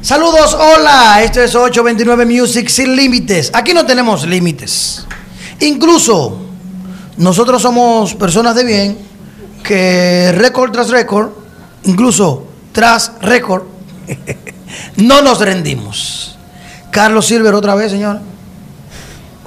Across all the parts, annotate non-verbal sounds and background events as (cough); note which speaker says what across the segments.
Speaker 1: Saludos, hola, esto es 829 Music sin límites. Aquí no tenemos límites. Incluso nosotros somos personas de bien que récord tras récord, incluso tras récord, (laughs) no nos rendimos. Carlos Silver otra vez, señor.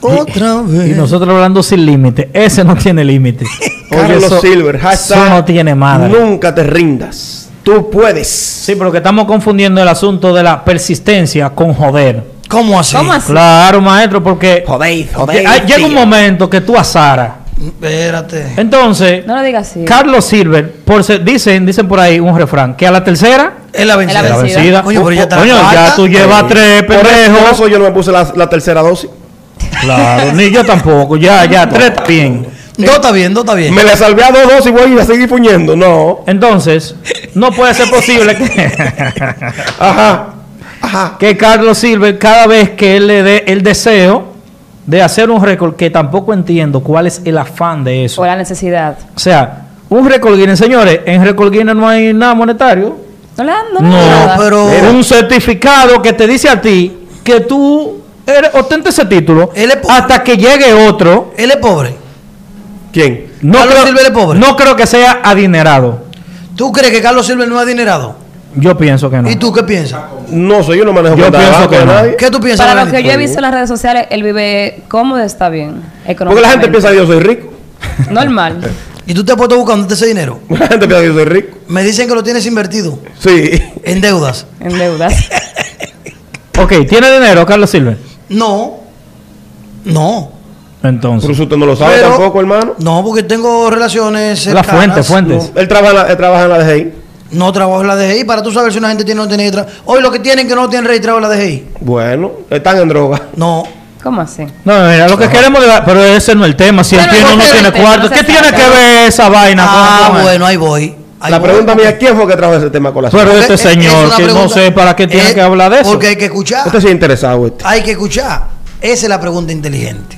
Speaker 1: Otra vez.
Speaker 2: Y nosotros hablando sin límite. Ese no tiene límite. (laughs) Oye,
Speaker 3: Carlos
Speaker 2: eso-
Speaker 3: Silver, hashtag
Speaker 2: Eso no tiene madre.
Speaker 3: Nunca te rindas. Tú puedes.
Speaker 2: Sí, pero que estamos confundiendo el asunto de la persistencia con joder.
Speaker 1: ¿Cómo así?
Speaker 4: ¿Cómo así?
Speaker 2: Claro, maestro, porque
Speaker 3: Jodéis,
Speaker 2: porque
Speaker 3: jodéis,
Speaker 2: hay- llega un momento que tú azaras.
Speaker 1: Espérate.
Speaker 2: Entonces,
Speaker 4: No lo digas así.
Speaker 2: Carlos Silver, por ser- dicen, dicen por ahí un refrán, que a la tercera
Speaker 1: Es la vencida.
Speaker 4: Es la vencida.
Speaker 1: Coño, pero ya
Speaker 2: Coño, ya tú llevas tres,
Speaker 3: Por eso, por
Speaker 2: pendejo.
Speaker 3: eso yo no me puse la, la tercera dosis.
Speaker 2: Claro, ni yo tampoco. Ya, ya, tres bien.
Speaker 1: Dos está bien, dos está bien.
Speaker 3: Me le salvé a dos dosis y voy a seguir fuñendo. No.
Speaker 2: Entonces, no puede ser posible que,
Speaker 3: Ajá. Ajá.
Speaker 2: que Carlos Silver, cada vez que él le dé el deseo de hacer un récord, que tampoco entiendo cuál es el afán de eso.
Speaker 4: O la necesidad.
Speaker 2: O sea, un récord Guinness, señores, en récord Guinness no hay nada monetario.
Speaker 4: No le dan no,
Speaker 2: No,
Speaker 4: nada.
Speaker 1: pero-
Speaker 2: Es un certificado que te dice a ti que tú eres, ostenta ese título
Speaker 1: Él es
Speaker 2: hasta que llegue otro.
Speaker 1: Él es pobre.
Speaker 3: ¿Quién?
Speaker 2: No
Speaker 1: Carlos
Speaker 2: creo,
Speaker 1: Silver es pobre.
Speaker 2: no creo que sea adinerado.
Speaker 1: ¿Tú crees que Carlos Silver no es adinerado?
Speaker 2: Yo pienso que no.
Speaker 1: ¿Y tú qué piensas?
Speaker 3: No sé, yo no manejo
Speaker 2: Yo
Speaker 3: cuenta
Speaker 2: pienso que no.
Speaker 3: nadie.
Speaker 1: ¿Qué tú piensas?
Speaker 4: Para lo que yo he visto en las redes sociales, él vive cómodo, está bien.
Speaker 3: Porque la gente piensa que yo soy rico.
Speaker 4: Normal.
Speaker 1: ¿Y tú te has puesto buscando ese dinero? (laughs)
Speaker 3: La gente piensa que yo soy rico.
Speaker 1: Me dicen que lo tienes invertido
Speaker 3: Sí.
Speaker 1: en deudas.
Speaker 4: En deudas.
Speaker 2: Ok, ¿tiene dinero Carlos Silver?
Speaker 1: No. No.
Speaker 2: Entonces.
Speaker 3: usted no lo sabe
Speaker 1: Pero-
Speaker 3: tampoco, hermano.
Speaker 1: No, porque tengo relaciones
Speaker 2: La
Speaker 1: cercanas.
Speaker 2: fuente, fuentes.
Speaker 3: Él trabaja en la, él trabaja en la DGI.
Speaker 1: No trabajo en la DGI para tú saber si una gente tiene o no tiene Hoy lo que tienen que no tienen registrado en la DGI.
Speaker 3: Bueno, están en droga.
Speaker 1: No.
Speaker 4: ¿Cómo así?
Speaker 2: No, mira, lo que queremos Pero ese no es el tema. Si él
Speaker 4: Bueno,
Speaker 2: tiene o no
Speaker 4: no es el
Speaker 2: tiene
Speaker 4: tema,
Speaker 2: cuarto.
Speaker 4: no
Speaker 2: ¿Qué tiene que ver esa vaina con-
Speaker 1: Ah,
Speaker 2: con-
Speaker 1: bueno, ahí voy. Ahí
Speaker 3: La
Speaker 1: voy,
Speaker 3: pregunta mía, ¿quién fue que trajo ese tema con la
Speaker 2: Pero este
Speaker 1: es- es
Speaker 2: señor,
Speaker 1: una
Speaker 2: que no sé para qué tiene
Speaker 1: es-
Speaker 2: que hablar de eso.
Speaker 1: Porque hay que escuchar.
Speaker 3: Usted sí es interesado, este.
Speaker 1: Hay que escuchar. Esa es la pregunta inteligente.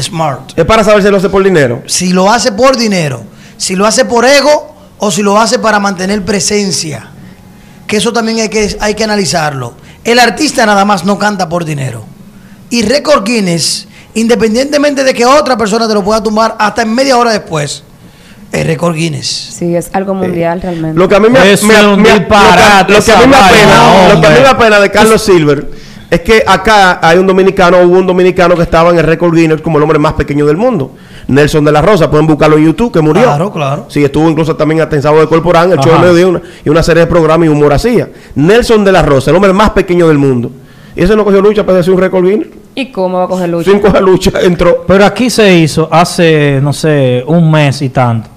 Speaker 1: Smart.
Speaker 3: Es para saber si lo hace por dinero.
Speaker 1: Si lo hace por dinero, si lo hace por ego o si lo hace para mantener presencia. Que eso también hay que, hay que analizarlo. El artista nada más no canta por dinero. Y Record Guinness, independientemente de que otra persona te lo pueda tumbar hasta en media hora después, es Record Guinness.
Speaker 4: Sí, es algo mundial realmente.
Speaker 3: Lo que a mí me, me- me-
Speaker 2: disparate,
Speaker 3: lo que, lo que a mí me
Speaker 2: esa
Speaker 3: apena,
Speaker 2: vaina,
Speaker 3: lo que a mí me
Speaker 2: hombre.
Speaker 3: apena de Carlos Silver es que acá hay un dominicano, hubo un dominicano que estaba en el récord Guinness como el hombre más pequeño del mundo. Nelson de la Rosa, pueden buscarlo en YouTube, que murió.
Speaker 1: Claro, claro.
Speaker 3: Sí, estuvo incluso también atensado de Corporán, el show
Speaker 2: Ajá.
Speaker 3: de una, y una serie de programas y humor hacía. Nelson de la Rosa, el hombre más pequeño del mundo. Y ese no cogió lucha para hacer un récord Guinness.
Speaker 4: ¿Y cómo va a coger lucha?
Speaker 3: Sin coger (laughs) lucha, entró.
Speaker 2: Pero aquí se hizo hace, no sé, un mes y tanto.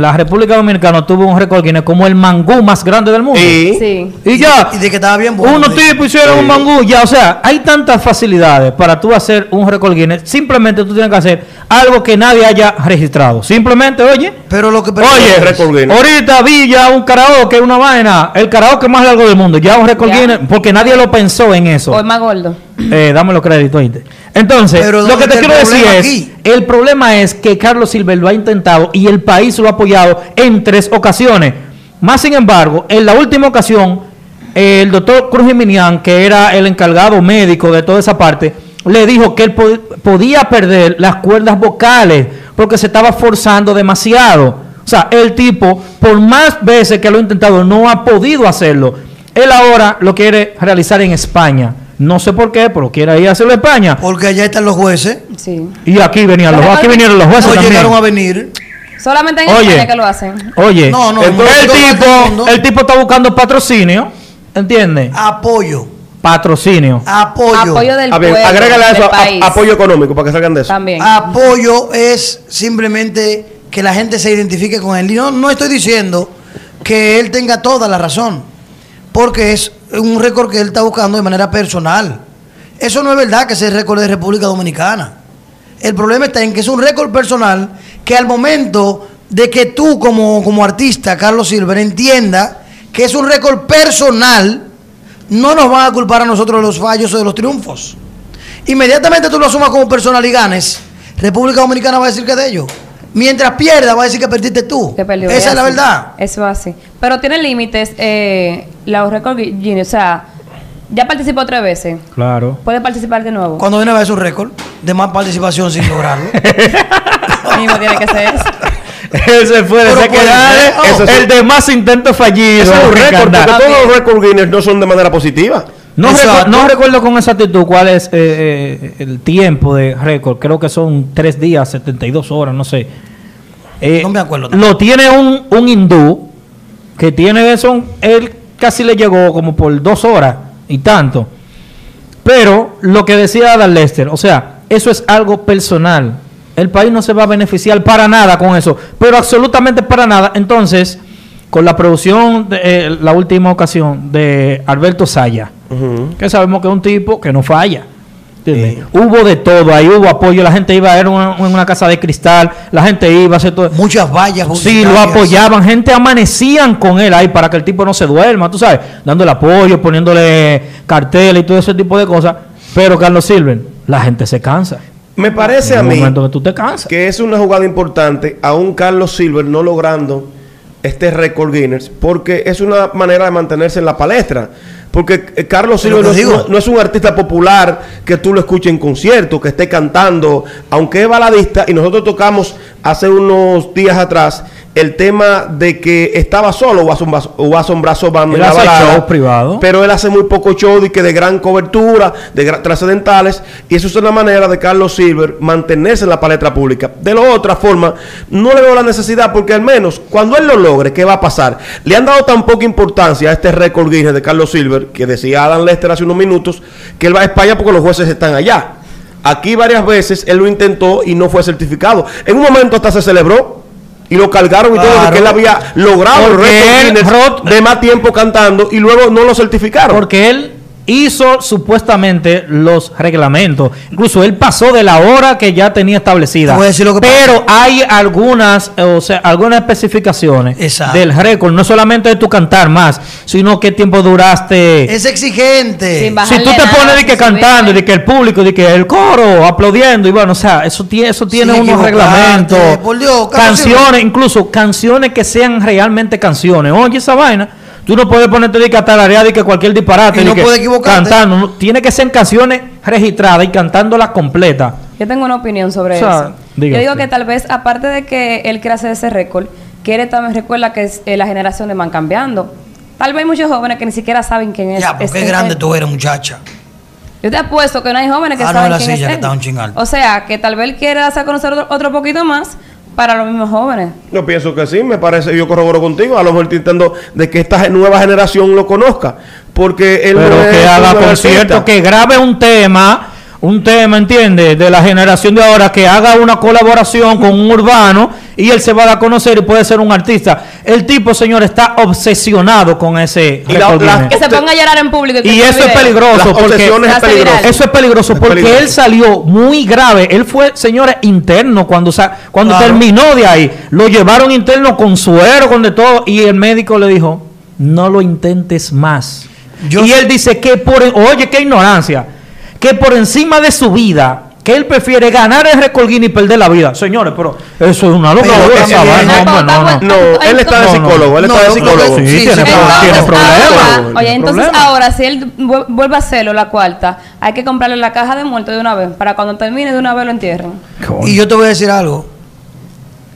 Speaker 2: La República Dominicana tuvo un récord Guinness como el mangú más grande del mundo.
Speaker 3: Y
Speaker 4: Sí.
Speaker 2: Y ya,
Speaker 1: Y de que estaba bien bueno.
Speaker 2: unos tipos hicieron
Speaker 3: Sí.
Speaker 2: un mangú, ya, o sea, hay tantas facilidades para tú hacer un récord Guinness. Simplemente tú tienes que hacer algo que nadie haya registrado. Simplemente, oye,
Speaker 1: Pero lo que
Speaker 2: Oye,
Speaker 3: récord Guinness.
Speaker 2: ahorita vi ya un karaoke, una vaina, el karaoke más largo del mundo, ya un récord. Guinness, porque nadie lo pensó en eso.
Speaker 4: O el más gordo.
Speaker 2: Eh, dame los créditos, ¿oíste? Entonces,
Speaker 1: Pero
Speaker 2: lo
Speaker 1: ¿dónde
Speaker 2: que te quiero decir es,
Speaker 1: aquí?
Speaker 2: el problema es que Carlos Silver lo ha intentado y el país lo ha apoyado en tres ocasiones. Más sin embargo, en la última ocasión, el doctor Cruz Jiminián, que era el encargado médico de toda esa parte, le dijo que él po- podía perder las cuerdas vocales porque se estaba forzando demasiado. O sea, el tipo, por más veces que lo ha intentado, no ha podido hacerlo. Él ahora lo quiere realizar en España. No sé por qué, pero quiere ir a hacerlo en España.
Speaker 1: Porque allá están los jueces.
Speaker 4: Sí.
Speaker 2: Y aquí venían los, aquí vinieron los jueces
Speaker 1: No
Speaker 2: también.
Speaker 1: llegaron a venir.
Speaker 4: Solamente en
Speaker 2: Oye.
Speaker 4: España que lo hacen.
Speaker 2: Oye,
Speaker 1: No, no,
Speaker 2: el,
Speaker 1: no,
Speaker 2: el tipo, el tipo está buscando patrocinio, ¿entiendes?
Speaker 1: Apoyo.
Speaker 2: Patrocinio.
Speaker 1: Apoyo.
Speaker 4: Apoyo del
Speaker 3: A ver,
Speaker 4: pueblo,
Speaker 3: agrégale a
Speaker 4: del
Speaker 3: eso a-
Speaker 4: país.
Speaker 3: apoyo económico para que salgan de eso.
Speaker 4: También.
Speaker 1: Apoyo es simplemente que la gente se identifique con él. Y no, no estoy diciendo que él tenga toda la razón, porque es un récord que él está buscando de manera personal. Eso no es verdad que ese récord de República Dominicana. El problema está en que es un récord personal que al momento de que tú como, como artista, Carlos Silver, entienda que es un récord personal, no nos van a culpar a nosotros de los fallos o de los triunfos. Inmediatamente tú lo asumas como personal y ganes, República Dominicana va a decir que es de ellos. Mientras pierda, va a decir que perdiste tú. Esa es la
Speaker 4: así.
Speaker 1: verdad.
Speaker 4: Eso es así. Pero tiene límites, eh, los récords Guinness. O sea, ya participó tres veces.
Speaker 2: Claro.
Speaker 4: Puede participar de nuevo.
Speaker 1: Cuando viene a ver su récord de más participación sin lograrlo. (laughs)
Speaker 4: Mismo tiene que ser eso. (laughs)
Speaker 2: Ese gane
Speaker 1: ser, oh.
Speaker 3: Eso sí.
Speaker 2: el de más intentos fallidos.
Speaker 3: Es un récord, porque todos los récords Guinness no son de manera positiva.
Speaker 2: No,
Speaker 1: Exacto.
Speaker 2: recu- no recuerdo con exactitud cuál es eh, eh, el tiempo de récord. Creo que son tres días, 72 horas, no sé. Eh,
Speaker 1: No me acuerdo
Speaker 2: Lo tiene un, un hindú que tiene eso. Él casi le llegó como por dos horas y tanto. Pero lo que decía Adam Lester, o sea, eso es algo personal. El país no se va a beneficiar para nada con eso, pero absolutamente para nada. Entonces, con la producción de eh, la última ocasión de Alberto Saya, que sabemos que es un tipo que no falla. Hubo de todo, ahí hubo apoyo, la gente iba a ver una, en una casa de cristal, la gente iba a hacer todo.
Speaker 1: Muchas vallas.
Speaker 2: Sí, lo apoyaban, gente amanecían con él ahí para que el tipo no se duerma, tú sabes, dándole apoyo, poniéndole carteles y todo ese tipo de cosas. Pero Carlos Silver, la gente se cansa.
Speaker 3: Me parece a mí
Speaker 2: que tú te cansas.
Speaker 3: que es una jugada importante, aún Carlos Silver no logrando este récord Guinness, porque es una manera de mantenerse en la palestra. Porque eh, Carlos no
Speaker 1: digo-
Speaker 3: no- no es un artista popular que tú lo escuches en concierto, que esté cantando, aunque es baladista, y nosotros tocamos hace unos días atrás el tema de que estaba solo Wasson Bras- Wasson Brazo Band en
Speaker 2: Él
Speaker 3: la
Speaker 2: hace
Speaker 3: balada,
Speaker 2: shows privados.
Speaker 3: pero él hace muy poco show de, que de gran cobertura, de gra- trascendentales, y eso es una manera de Carlos Silver mantenerse en la palestra pública. De la otra forma, no le veo la necesidad, porque al menos cuando él lo logre, ¿qué va a pasar? Le han dado tan poca importancia a este récord Guinness de Carlos Silver, que decía Adam Lester hace unos minutos, que él va a España porque los jueces están allá. Aquí varias veces él lo intentó y no fue certificado. En un momento hasta se celebró. Y lo cargaron y todo de que él había logrado el récord de más tiempo cantando y luego no lo certificaron.
Speaker 2: Porque él hizo supuestamente los reglamentos. Incluso él pasó de la hora que ya tenía establecida.
Speaker 1: Lo que
Speaker 2: Pero hay algunas, eh, o sea, algunas especificaciones
Speaker 1: Exacto.
Speaker 2: del récord. No solamente de tu cantar más, sino qué tiempo duraste.
Speaker 1: Es exigente.
Speaker 2: Si tú te pones de que cantando, de que el público, de que el coro aplaudiendo, y bueno, o sea, eso tiene, eso tiene
Speaker 1: Sin
Speaker 2: unos reglamentos,
Speaker 1: por Dios,
Speaker 2: canciones, incluso canciones que sean realmente canciones. Oye, esa vaina, tú no puedes ponerte de que a tararear de que cualquier disparate,
Speaker 1: Y no puedes equivocarte.
Speaker 2: cantando, no, tiene que ser canciones registradas y cantándolas completas.
Speaker 4: Yo tengo una opinión sobre
Speaker 2: O sea,
Speaker 4: eso. Yo digo que tal vez, aparte de que él quiere hacer ese récord, quiere también recuerda que es, eh, la generación de van cambiando. Tal vez hay muchos jóvenes que ni siquiera saben quién es.
Speaker 1: Ya, porque
Speaker 4: este-
Speaker 1: qué grande tú eres, muchacha.
Speaker 4: Yo te apuesto que no hay jóvenes que
Speaker 1: Ah, no,
Speaker 4: saben
Speaker 1: la
Speaker 4: quién
Speaker 1: silla,
Speaker 4: es
Speaker 1: que
Speaker 4: él.
Speaker 1: está un.
Speaker 4: O sea, que tal vez él quiera hacer conocer otro, otro poquito más para los mismos jóvenes.
Speaker 3: Yo pienso que sí, me parece, yo corroboro contigo, a lo mejor estoy intentando de que esta nueva generación lo conozca, porque él
Speaker 2: Pero
Speaker 3: no
Speaker 2: que haga concierto, que grabe un tema, un tema, ¿entiendes? De la generación de ahora, que haga una colaboración con un urbano y él se va a dar a conocer y puede ser un artista. El tipo, señor, está obsesionado con ese
Speaker 3: Y la- la-.
Speaker 4: Que se ponga a llorar en público. que
Speaker 2: Y
Speaker 4: se
Speaker 2: eso es peligroso porque
Speaker 3: es peligroso.
Speaker 2: eso es peligroso
Speaker 3: Es
Speaker 2: porque
Speaker 3: peligroso.
Speaker 2: él salió muy grave. Él fue, señores, interno cuando cuando
Speaker 1: Claro.
Speaker 2: terminó de ahí. Lo llevaron interno con suero, con de todo y el médico le dijo, "No lo intentes más."
Speaker 1: Yo
Speaker 2: y
Speaker 1: sé-
Speaker 2: él dice que por oye, qué ignorancia, que por encima de su vida que él prefiere ganar el Guinness y perder la vida. Señores, pero eso es una locura. No, no.
Speaker 3: No, él está de
Speaker 2: No, no.
Speaker 3: psicólogo, él
Speaker 1: No,
Speaker 3: está de
Speaker 1: no,
Speaker 3: psicólogo.
Speaker 1: no,
Speaker 2: Sí,
Speaker 1: Sí,
Speaker 2: tiene,
Speaker 1: sí,
Speaker 2: tiene problemas.
Speaker 4: ahora, oye, entonces
Speaker 2: Problemas.
Speaker 4: ahora, si él vu- vuelve a hacerlo, la cuarta, hay que comprarle la caja de muerto de una vez, para cuando termine de una vez lo entierren.
Speaker 1: Y yo te voy a decir algo.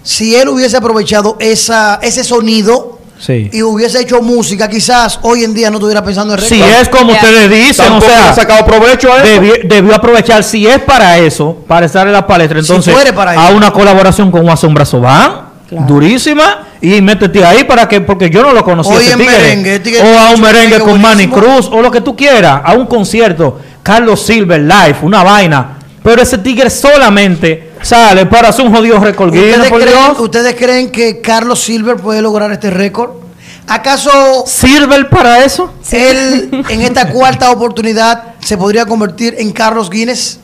Speaker 1: Si él hubiese aprovechado esa, ese sonido
Speaker 2: Sí.
Speaker 1: y hubiese hecho música, quizás hoy en día no estuviera pensando en récord.
Speaker 2: Si es como ustedes dicen, o
Speaker 3: Tampoco
Speaker 2: sea,
Speaker 3: ha sacado provecho a eso.
Speaker 2: debió, debió aprovechar, si es para eso, para estar en la palestra, entonces
Speaker 1: para
Speaker 2: a una colaboración con Watson Brazoban,
Speaker 4: Claro.
Speaker 2: durísima, y métete ahí para que, porque yo no lo conocí
Speaker 1: Hoy
Speaker 2: ese
Speaker 1: en
Speaker 2: tigre.
Speaker 1: merengue, tigre
Speaker 2: o a un merengue con Manny. Cruz, o lo que tú quieras, a un concierto, Carlos Silver Live, una vaina. Pero ese tigre solamente sale para hacer un jodido récord
Speaker 1: ¿Ustedes creen. ¿Ustedes creen que Carlos Silver puede lograr este récord? ¿Acaso
Speaker 2: ¿Silver para eso?
Speaker 1: él (laughs) en esta cuarta oportunidad se podría convertir en Carlos Guinness?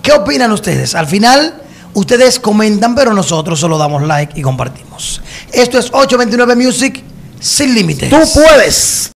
Speaker 1: ¿Qué opinan ustedes? Al final, ustedes comentan, pero nosotros solo damos like y compartimos. Esto es 829 Music sin límites.
Speaker 3: Tú puedes.